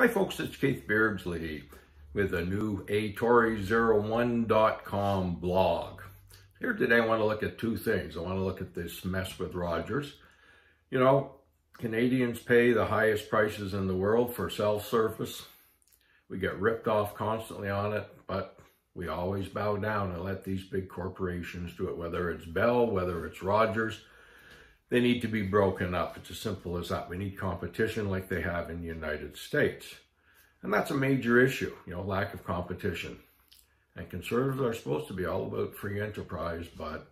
Hi folks, it's Keith Beardsley with a new atory01.com blog. Here today I want to look at two things. I want to look at this mess with Rogers. You know, Canadians pay the highest prices in the world for cell service. We get ripped off constantly on it, but we always bow down and let these big corporations do it, whether it's Bell, whether it's Rogers. They need to be broken up. It's as simple as that. We need competition like they have in the United States. And that's a major issue, you know, lack of competition. And conservatives are supposed to be all about free enterprise, but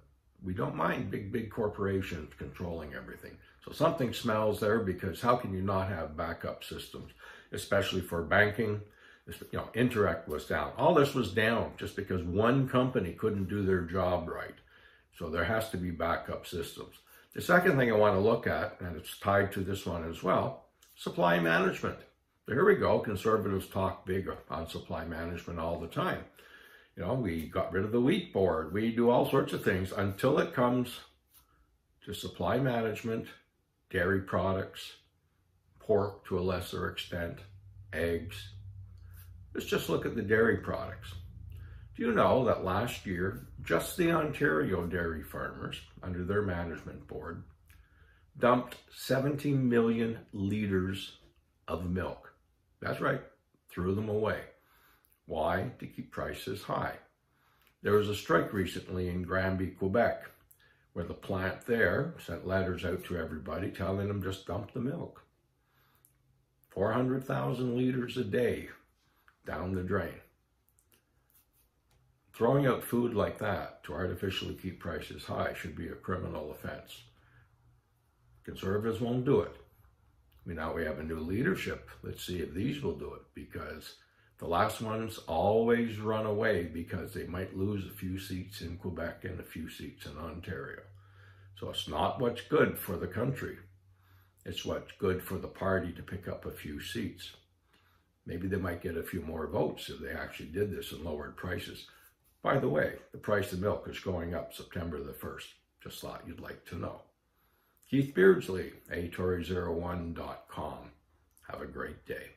we don't mind big, big corporations controlling everything. So something smells there because how can you not have backup systems, especially for banking? You know, Interac was down. All this was down just because one company couldn't do their job right. So there has to be backup systems. The second thing I want to look at, and it's tied to this one as well, supply management. So here we go. Conservatives talk big on supply management all the time. You know, we got rid of the wheat board. We do all sorts of things until it comes to supply management, dairy products, pork to a lesser extent, eggs. Let's just look at the dairy products. Do you know that last year, just the Ontario dairy farmers, under their management board, dumped 70 million litres of milk? That's right, threw them away. Why? To keep prices high. There was a strike recently in Granby, Quebec, where the plant there sent letters out to everybody telling them just dump the milk. 400,000 litres a day down the drain. Throwing out food like that to artificially keep prices high should be a criminal offense. Conservatives won't do it. I mean, now we have a new leadership. Let's see if these will do it because the last ones always run away because they might lose a few seats in Quebec and a few seats in Ontario. So it's not what's good for the country. It's what's good for the party to pick up a few seats. Maybe they might get a few more votes if they actually did this and lowered prices. By the way, the price of milk is going up September the 1st. Just thought you'd like to know. Keith Beardsley, atory01.com. Have a great day.